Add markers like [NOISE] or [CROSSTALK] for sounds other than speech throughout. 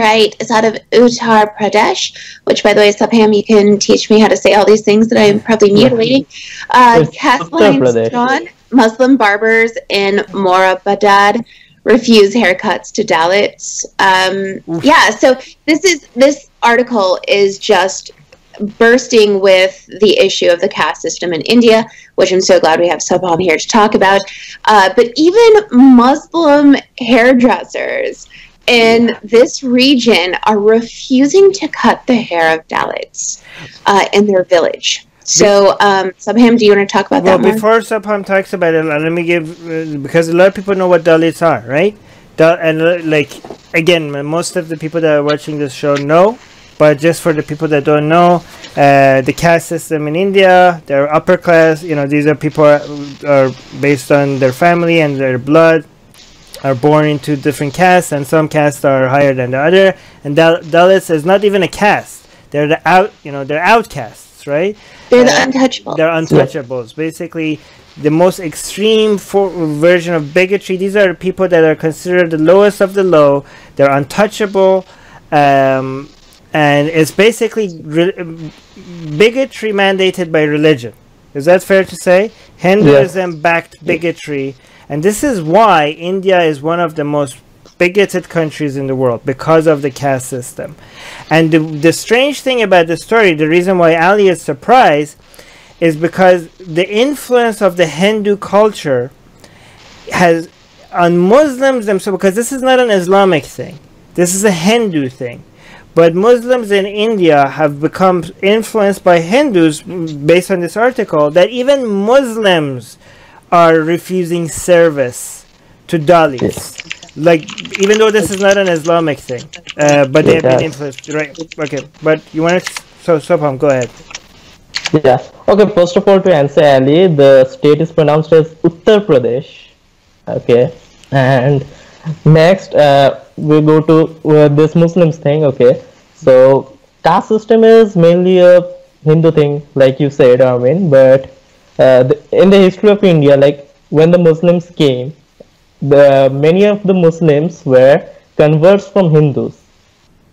right, is out of Uttar Pradesh, which, by the way, Subham, you can teach me how to say all these things that I'm probably mutilating. Uh. Muslim barbers in Moradabad refuse haircuts to Dalits. Um, yeah, so this is this article is just bursting with the issue of the caste system in India, which I'm so glad we have Subham here to talk about. Uh, but even Muslim hairdressers in this region are refusing to cut the hair of Dalits uh, in their village. So, um, Subham, do you want to talk about well, that? Well, before Subham talks about it, let me give uh, because a lot of people know what Dalits are, right? Dal- and uh, like again, most of the people that are watching this show know, but just for the people that don't know, uh, the caste system in India, they're upper class. You know, these are people are, are based on their family and their blood are born into different castes, and some castes are higher than the other. And Dal- Dalits is not even a caste; they're the out, you know, they're outcasts, right? They're the untouchables. They're untouchables. Basically, the most extreme for- version of bigotry. These are people that are considered the lowest of the low. They're untouchable, um, and it's basically re- bigotry mandated by religion. Is that fair to say? Hinduism backed bigotry, and this is why India is one of the most bigoted countries in the world because of the caste system. And the, the strange thing about the story, the reason why Allie is surprised, is because the influence of the Hindu culture has on Muslims themselves, because this is not an Islamic thing, this is a Hindu thing. But Muslims in India have become influenced by Hindus mm, based on this article that even Muslims are refusing service to Dalits. Yes like even though this is not an Islamic thing, uh, but they have been influenced, right? Okay, but you want to so Subham, go ahead. Yeah. Okay. First of all, to answer Allie, the state is pronounced as Uttar Pradesh. Okay, and next uh, we go to uh, this Muslims thing. Okay, so caste system is mainly a Hindu thing, like you said, Armin. But the, in the history of India, like when the Muslims came, the many of the Muslims were converts from Hindus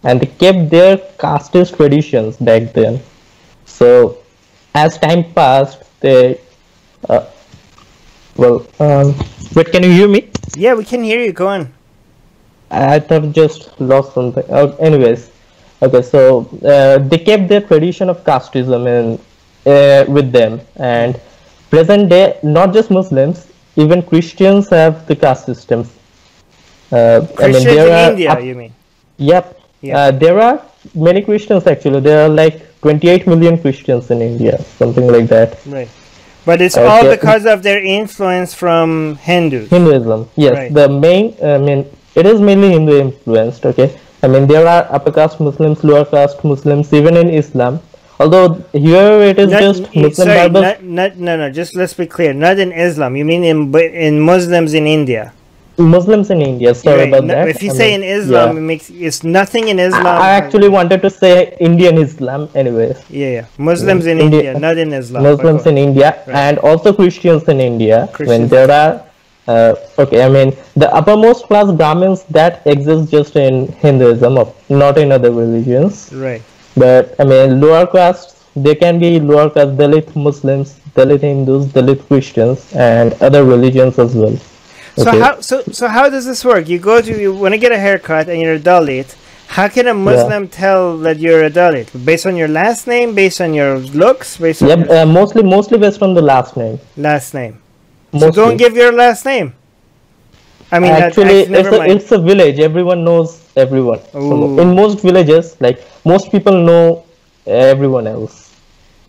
and they kept their casteist traditions back then. So as time passed, they uh, well, um, wait, can you hear me? Yeah, we can hear you. Go on. I have just lost something. Uh, anyways, okay, so uh, they kept their tradition of casteism in, uh, with them, and present day, not just Muslims, even Christians have the caste systems. Uh, Christians I mean, in are, India, you mean? Yep. Yeah. Uh, there are many Christians actually. There are like 28 million Christians in India, something like that. Right. But it's all because of their influence from Hindus. Hinduism, yes. Right. The main, I mean, it is mainly Hindu influenced. Okay. I mean, there are upper caste Muslims, lower caste Muslims, even in Islam. Although here it is not, just Muslim sorry, Not, not, no, no. Just let's be clear. Not in Islam. You mean in in Muslims in India? Muslims in India. Sorry right. about no, that. If you I say mean, in Islam, yeah. it makes it's nothing in Islam. I, I, actually wanted to say Indian Islam, anyways. Yeah, yeah. Muslims in India, India not in Islam. Muslims in India right. and also Christians in India. Christians. When there are uh, okay, I mean the uppermost class Brahmins that exist just in Hinduism, not in other religions. Right. But I mean, lower castes, they can be lower caste Dalit Muslims, Dalit Hindus, Dalit Christians, and other religions as well. So okay. how so so how does this work? You go to you want to get a haircut and you're a Dalit. How can a Muslim yeah. tell that you're a Dalit? Based on your last name, based on your looks, based on yep, uh, mostly mostly based on the last name. Last name. Mostly. So don't give your last name. I mean, actually, that, it's, a, it's a village. Everyone knows everyone. So in most villages, like most people know everyone else.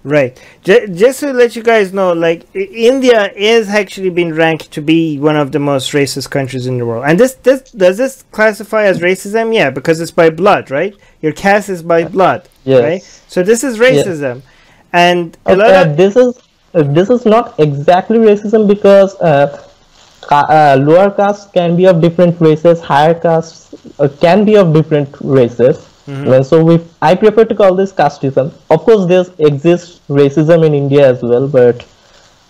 Right. Just, just to let you guys know, like India is actually being ranked to be one of the most racist countries in the world. And this, this does this classify as racism? Yeah, because it's by blood, right? Your caste is by blood, yes. right? So this is racism, yes. and a lot uh, of this is uh, this is not exactly racism because uh, uh, lower castes can be of different races, higher castes uh, can be of different races. Mm-hmm. And so we, I prefer to call this casteism. Of course, there exists racism in India as well, but.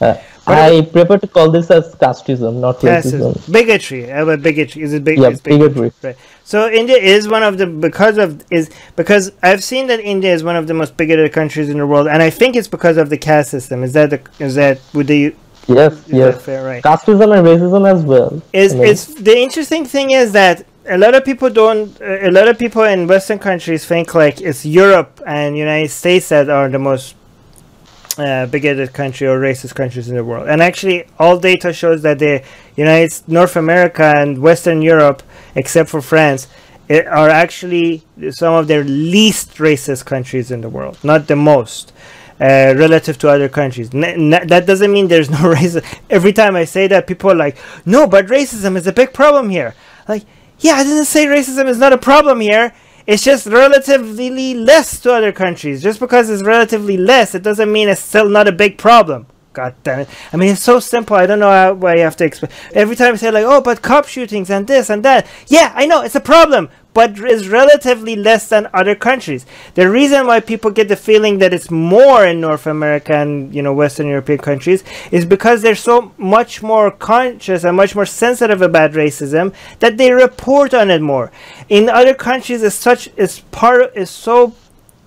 Uh, I prefer to call this as casteism, not racism. Bigotry. Uh, bigotry is it big? Yeah, bigotry. Right. So India is one of the because of is because I've seen that India is one of the most bigoted countries in the world, and I think it's because of the caste system. Is that the, is that would they? Yes, yes. Fair, right. Casteism and racism as well. Is I mean. it's the interesting thing is that a lot of people don't. a lot of people in Western countries think like it's Europe and United States that are the most uh, bigoted country or racist countries in the world. And actually, all data shows that the United North America and Western Europe, except for France, are actually some of their least racist countries in the world, not the most. Uh, relative to other countries. N- n- that doesn't mean there's no [LAUGHS] racism. Every time I say that, people are like, "No, but racism is a big problem here." Like, yeah, I didn't say racism is not a problem here. It's just relatively less to other countries. Just because it's relatively less, it doesn't mean it's still not a big problem. God damn it. I mean, it's so simple. I don't know how, why you have to explain. Every time I say, like, oh, but cop shootings and this and that. Yeah, I know, it's a problem but is relatively less than other countries. The reason why people get the feeling that it's more in North America and you know Western European countries is because they're so much more conscious and much more sensitive about racism that they report on it more. In other countries, it's such it's part is so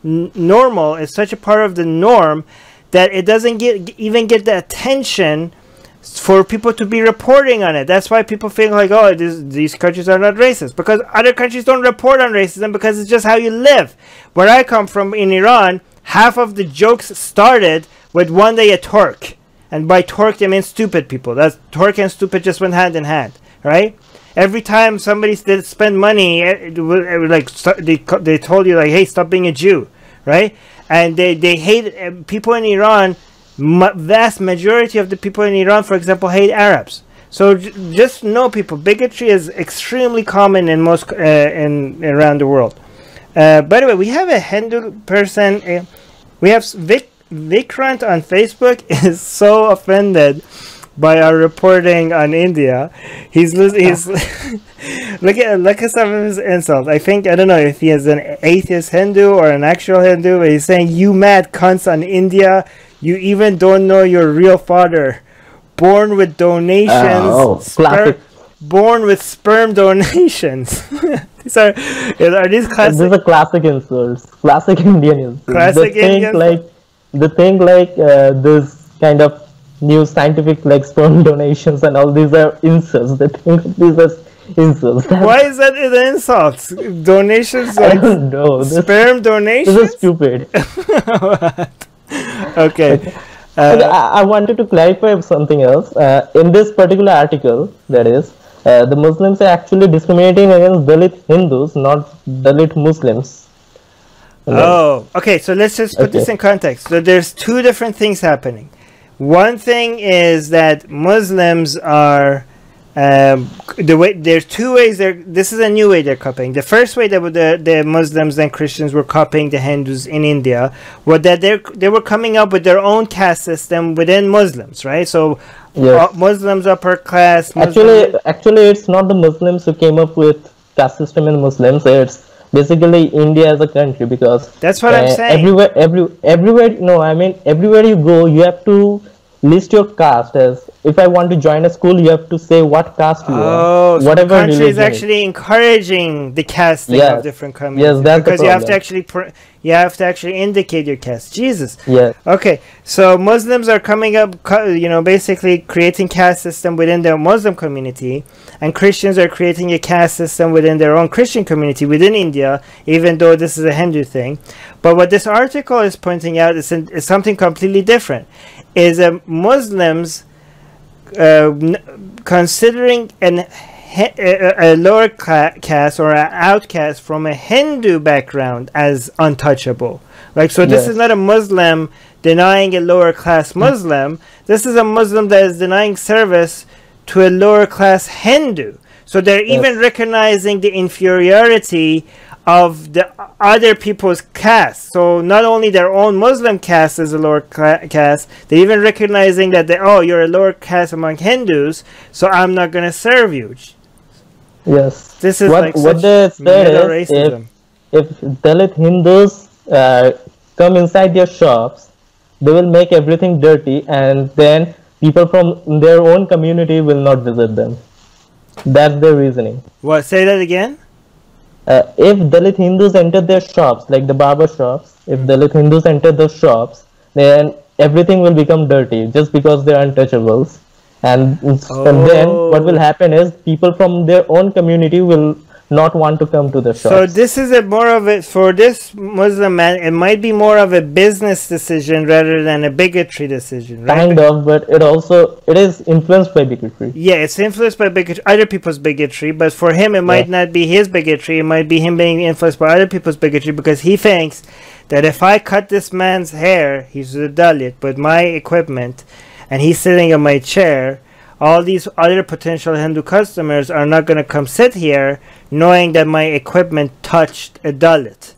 normal. It's such a part of the norm that it doesn't get even get the attention for people to be reporting on it. That's why people feel like, oh, this, these countries are not racist because other countries don't report on racism because it's just how you live. Where I come from in Iran, half of the jokes started with one day a Turk, and by Turk they mean stupid people. That's Turk and stupid just went hand in hand, right? Every time somebody did spend money, it, it, it, like they they told you like, hey, stop being a Jew, right? And they they hate uh, people in Iran ma- vast majority of the people in Iran, for example, hate Arabs. So j- just know, people, bigotry is extremely common in most uh, in around the world. Uh, by the way, we have a Hindu person. Uh, we have Vic Vikrant on Facebook [LAUGHS] is so offended by our reporting on India. He's he's [LAUGHS] look at look at some of his insults. I think I don't know if he is an atheist Hindu or an actual Hindu, but he's saying you mad cunts on India. You even don't know your real father. Born with donations. Uh, oh, sper- born with sperm donations. [LAUGHS] these are are these classic? These are classic insults. Classic [LAUGHS] Indian insults. Classic the Indian. Like the thing like uh, this kind of new scientific like sperm [LAUGHS] donations and all these are insults. They think these are insults. Why is that an insult? Donations like I don't know. sperm donations? This is stupid. [LAUGHS] [LAUGHS] okay. Uh, I, I, wanted to clarify something else. Uh, in this particular article, that is, uh, the Muslims are actually discriminating against Dalit Hindus, not Dalit Muslims. Oh, okay. So let's just put okay. this in context. So there's two different things happening. One thing is that Muslims are um, the way there's two ways they're this is a new way they're copying. The first way that the, the muslims and christians were copying the hindus in india was that they they were coming up with their own caste system within muslims right? So yes. uh, muslims upper class actually actually it's not the muslims who came up with caste system in muslims. It's basically india as a country because that's what uh, i'm saying. everywhere every everywhere no i mean everywhere you go you have to list your caste as if I want to join a school, you have to say what caste you oh, are. So whatever the country is actually encouraging the casting yes. of different communities. Yes, that's because you have to actually pr- you have to actually indicate your caste. Jesus. Yeah. Okay, so Muslims are coming up, you know, basically creating caste system within their Muslim community, and Christians are creating a caste system within their own Christian community within India, even though this is a Hindu thing. But what this article is pointing out is, in, is something completely different is a Muslims uh, considering an a, a lower caste or an outcast from a Hindu background as untouchable. Like so, this yes. is not a Muslim denying a lower class Muslim. This is a Muslim that is denying service to a lower class Hindu. So they're yes. even recognizing the inferiority of the other people's caste. So not only their own Muslim caste is a lower caste, they're even recognizing that they, oh, you're a lower caste among Hindus, so I'm not going to serve you. Yes. This is what, like what they say is if, if Dalit Hindus uh, come inside their shops, they will make everything dirty and then people from their own community will not visit them. That's their reasoning. What? Say that again. Uh, if Dalit Hindus enter their shops, like the barber shops, if hmm. Dalit Hindus enter those shops, then everything will become dirty just because they're untouchables. And, oh. and then what will happen is people from their own community will not want to come to the shop. So this is a more of a for this Muslim man. It might be more of a business decision rather than a bigotry decision. Right? Kind of, but it also it is influenced by bigotry. Yeah, it's influenced by bigotry, other people's bigotry. But for him, it might yeah. not be his bigotry. It might be him being influenced by other people's bigotry because he thinks that if I cut this man's hair, he's a Dalit, but my equipment, and he's sitting in my chair all these other potential Hindu customers are not going to come sit here knowing that my equipment touched a Dalit.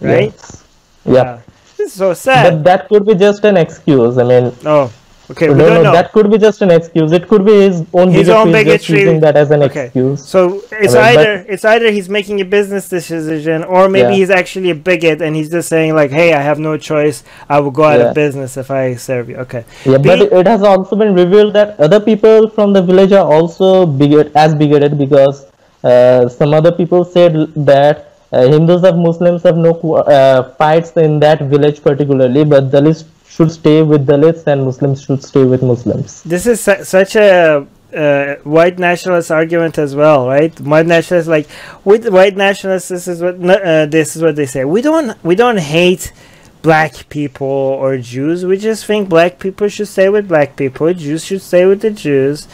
Right? Yes. Yeah. This is so sad. But that could be just an excuse. I mean, oh, Okay, we don't, don't know. That could be just an excuse. It could be his own his bigotry, own bigotry. using that as an okay. excuse. So it's I mean, either it's either he's making a business decision, or maybe yeah. he's actually a bigot and he's just saying like, "Hey, I have no choice. I will go out yeah. of business if I serve you." Okay. Yeah, but it has also been revealed that other people from the village are also bigot as bigoted because uh, some other people said that uh, Hindus and Muslims have no uh, fights in that village particularly, but Dalits should stay with Dalits and Muslims should stay with Muslims. This is su- such a uh, white nationalist argument as well, right? White nationalists like with white nationalists. This is what uh, this is what they say. We don't we don't hate black people or Jews. We just think black people should stay with black people, Jews should stay with the Jews,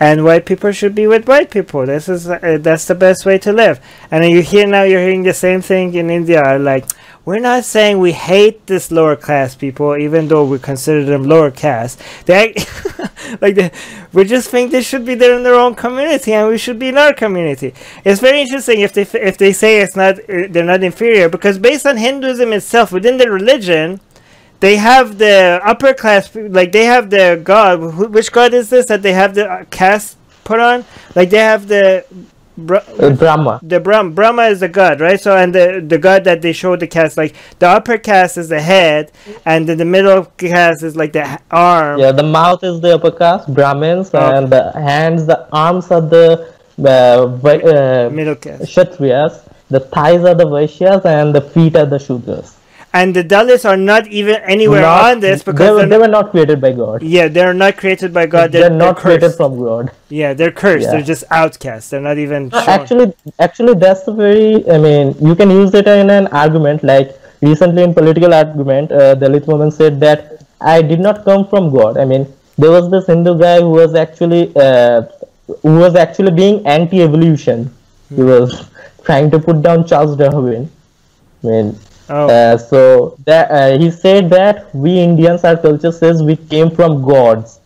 and white people should be with white people. This is uh, that's the best way to live. And you hear now you're hearing the same thing in India, like we're not saying we hate this lower class people, even though we consider them lower caste. They [LAUGHS] like they, we just think they should be there in their own community, and we should be in our community. It's very interesting if they if they say it's not uh, they're not inferior because based on Hinduism itself within the religion, they have the upper class like they have the god. Which god is this that they have the uh, caste put on? Like they have the uh, Brahma. The Brahma, Brahma is the god, right? So, and the the god that they show the cast, like the upper caste is the head, and then the middle caste is like the arm. Yeah, the mouth is the upper caste, Brahmins, okay. and the hands, the arms are the uh, uh, middle caste, Kshatriyas. The thighs are the Vaishyas, and the feet are the Shudras and the Dalits are not even anywhere not, on this because they were, they were, not created by God. Yeah, they're not created by God. They're, they're not they're created from God. Yeah, they're cursed. Yeah. They're just outcasts. They're not even. Actually, actually, that's a very. I mean, you can use it in an argument. Like recently, in political argument, uh, Dalit woman said that I did not come from God. I mean, there was this Hindu guy who was actually uh, who was actually being anti-evolution. Hmm. He was trying to put down Charles Darwin. I mean, Oh. Uh, so that uh, he said that we Indians, our culture says we came from gods.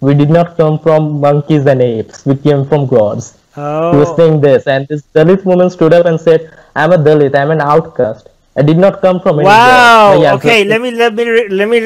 We did not come from monkeys and apes. We came from gods. Oh. He was saying this, and this Dalit woman stood up and said, "I'm a Dalit. I'm an outcast. I did not come from wow. Okay, let me let me let me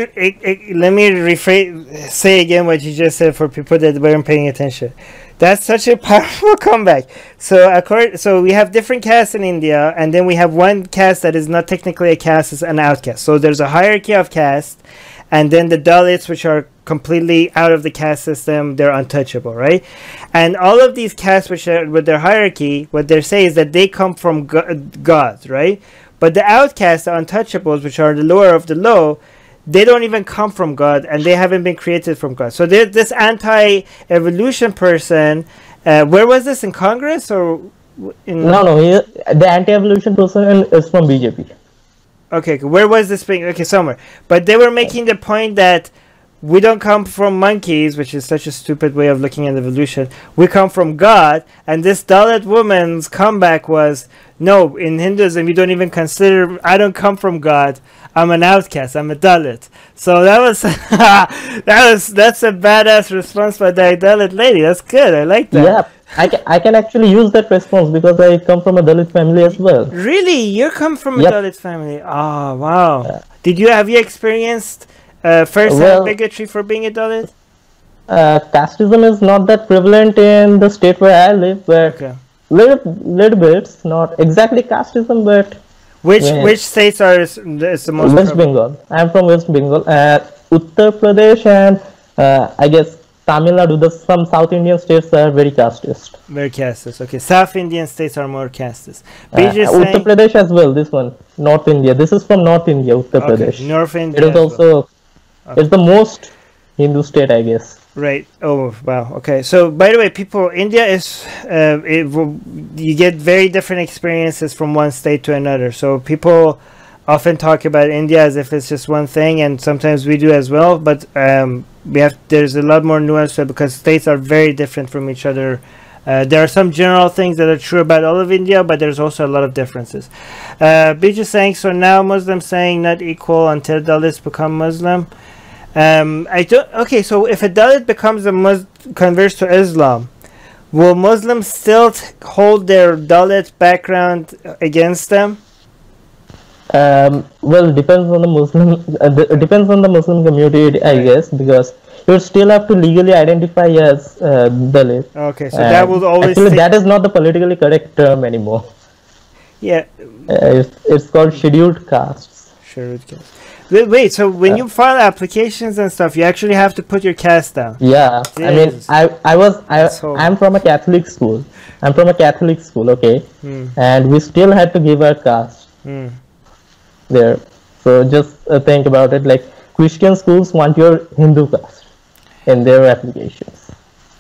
let me rephrase say again what you just said for people that weren't paying attention. That's such a [LAUGHS] powerful comeback. So according, so we have different castes in India, and then we have one caste that is not technically a caste, is an outcast. So there's a hierarchy of caste, and then the Dalits, which are completely out of the caste system, they're untouchable, right? And all of these castes, which are with their hierarchy, what they're saying is that they come from go- gods, right? But the outcasts, the untouchables, which are the lower of the low, they don't even come from God and they haven't been created from God. So this anti-evolution person, uh, where was this in Congress or? In no, no, he, the anti-evolution person is from BJP. Okay, where was this being? Okay, somewhere. But they were making the point that we don't come from monkeys, which is such a stupid way of looking at evolution. We come from God, and this Dalit woman's comeback was, no, in Hinduism you don't even consider. I don't come from God. I'm an outcast. I'm a Dalit. So that was [LAUGHS] that was that's a badass response by that Dalit lady. That's good. I like that. Yeah, I can I can actually use that response because I come from a Dalit family as well. Really, you come from yep. a Dalit family? Oh wow! Yeah. Did you have you experienced uh, first well, bigotry for being a Dalit? Uh, casteism is not that prevalent in the state where I live, but okay. little little bits, not exactly casteism, but which which states are is, the most? West Bengal. I'm from West Bengal. Uh, Uttar Pradesh and uh, I guess Tamil Nadu, the some South Indian states are very casteist. Very casteist. Okay, South Indian states are more casteist. Uh, Uttar Pradesh as well. This one, North India. This is from North India, Uttar okay, Pradesh. North India. It is also. Well. Okay. It's the most Hindu state, I guess. Right. Oh wow. Okay. So by the way, people, India is uh, it, you get very different experiences from one state to another. So people often talk about India as if it's just one thing, and sometimes we do as well. But um, we have there's a lot more nuance because states are very different from each other. Uh, there are some general things that are true about all of India, but there's also a lot of differences. Uh, Bija saying so now Muslims saying not equal until Dalits become Muslim. Um, I don't. Okay, so if a Dalit becomes a Mus converts to Islam, will Muslims still hold their Dalit background against them? Um, well, depends on the Muslim. Uh, depends on the Muslim community, I guess, because you still have to legally identify as uh, Dalit. Okay, so that will always. Actually, that is not the politically correct term anymore. Yeah. Uh, it's, it's called scheduled castes. Scheduled castes. Wait, wait, so when uh, you file applications and stuff, you actually have to put your caste down. Yeah, I mean, I I was I I'm from a Catholic school. I'm from a Catholic school, okay, hmm. and we still had to give our caste hmm. there. So just uh, think about it. Like Christian schools want your Hindu caste in their applications.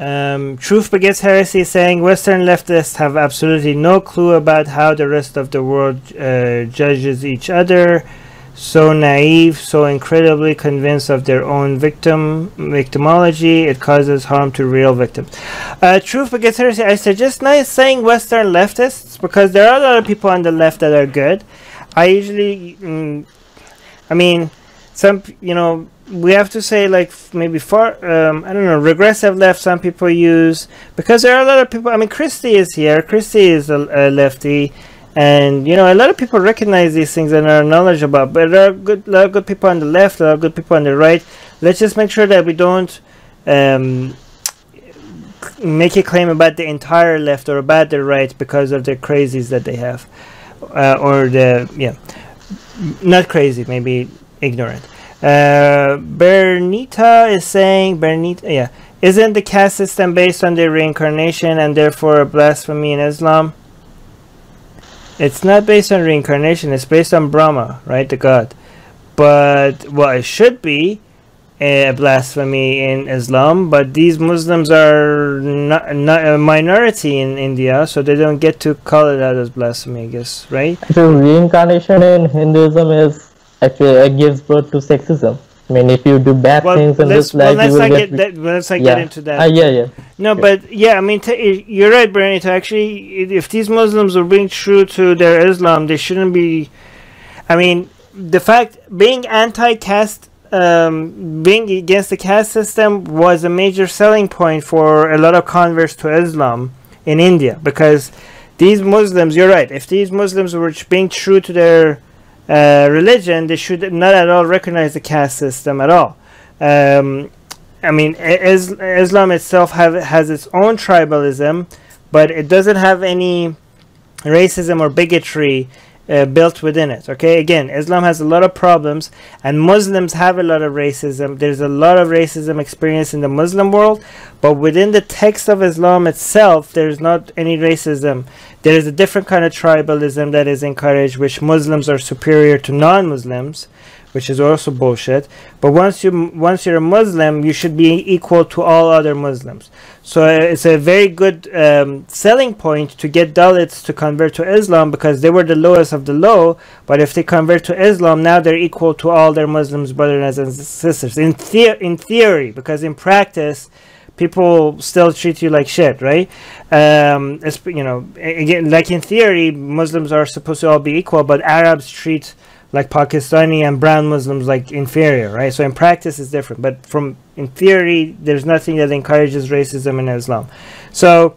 Um, Truth Begets Heresy saying Western leftists have absolutely no clue about how the rest of the world uh, judges each other so naive, so incredibly convinced of their own victim victimology, it causes harm to real victims. Uh, truth begets heresy. I suggest not saying Western leftists because there are a lot of people on the left that are good. I usually, mm, I mean, some you know we have to say like maybe far um, I don't know regressive left. Some people use because there are a lot of people. I mean, Christy is here. Christy is a, a lefty and you know a lot of people recognize these things and are knowledgeable but there are good lot of good people on the left a lot of good people on the right. Let's just make sure that we don't um, make a claim about the entire left or about the right because of the crazies that they have uh, or the yeah not crazy maybe ignorant. Uh, Bernita is saying Bernita yeah isn't the caste system based on the reincarnation and therefore a blasphemy in Islam it's not based on reincarnation, it's based on Brahma, right? The god. But well, it should be eh, a blasphemy in Islam, but these Muslims are not, not a minority in India, so they don't get to call it out as blasphemy, I guess, right? So reincarnation in Hinduism is actually it gives birth to sexism. I mean, if you do bad well, things in this life, well, you will get. That, let's not yeah. get into that. Uh, yeah, yeah. No, but yeah, I mean, t- you're right, Bernie. To actually, if these Muslims are being true to their Islam, they shouldn't be. I mean, the fact being anti-caste, um, being against the caste system, was a major selling point for a lot of converts to Islam in India because these Muslims. You're right. If these Muslims were being true to their uh, religion, they should not at all recognize the caste system at all. Um, I mean, is, Islam itself have, has its own tribalism, but it doesn't have any racism or bigotry uh, built within it. Okay, again, Islam has a lot of problems, and Muslims have a lot of racism. There's a lot of racism experienced in the Muslim world, but within the text of Islam itself, there's not any racism. There is a different kind of tribalism that is encouraged, which Muslims are superior to non-Muslims which is also bullshit. But once you once you're a Muslim, you should be equal to all other Muslims. So uh, it's a very good um, selling point to get Dalits to convert to Islam because they were the lowest of the low. But if they convert to Islam, now they're equal to all their Muslims brothers and sisters in the- in theory. Because in practice, people still treat you like shit, right? Um, you know, again, like in theory, Muslims are supposed to all be equal, but Arabs treat like Pakistani and brown Muslims like inferior, right? So in practice it's different, but from in theory there's nothing that encourages racism in Islam. So,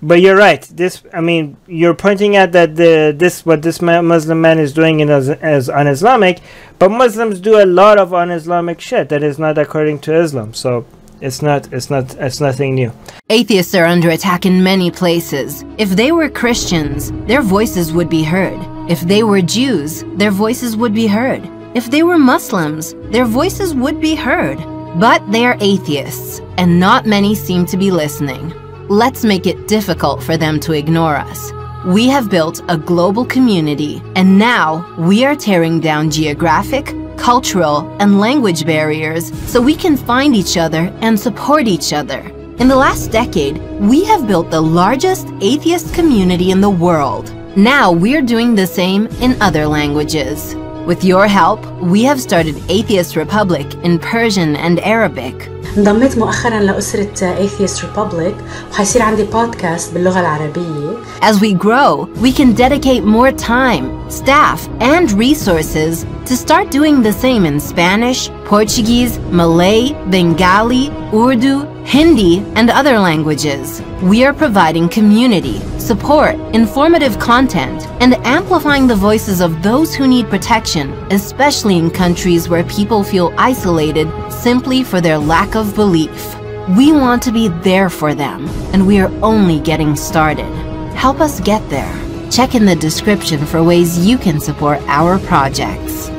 but you're right. This, I mean, you're pointing out that the this what this Muslim man is doing in as, as un-Islamic, but Muslims do a lot of un-Islamic shit that is not according to Islam. So it's not it's not it's nothing new. Atheists are under attack in many places. If they were Christians, their voices would be heard. If they were Jews, their voices would be heard. If they were Muslims, their voices would be heard. But they are atheists, and not many seem to be listening. Let's make it difficult for them to ignore us. We have built a global community, and now we are tearing down geographic, cultural, and language barriers so we can find each other and support each other. In the last decade, we have built the largest atheist community in the world. Now we're doing the same in other languages. With your help, we have started Atheist Republic in Persian and Arabic. انضميت مؤخرا لأسرة Atheist Republic وحيصير عندي بودكاست باللغة العربية. As we grow, we can dedicate more time, staff, and resources to start doing the same in Spanish, Portuguese, Malay, Bengali, Urdu, Hindi, and other languages. We are providing community, support, informative content, and amplifying the voices of those who need protection, especially in countries where people feel isolated simply for their lack belief. We want to be there for them, and we are only getting started. Help us get there. Check in the description for ways you can support our projects.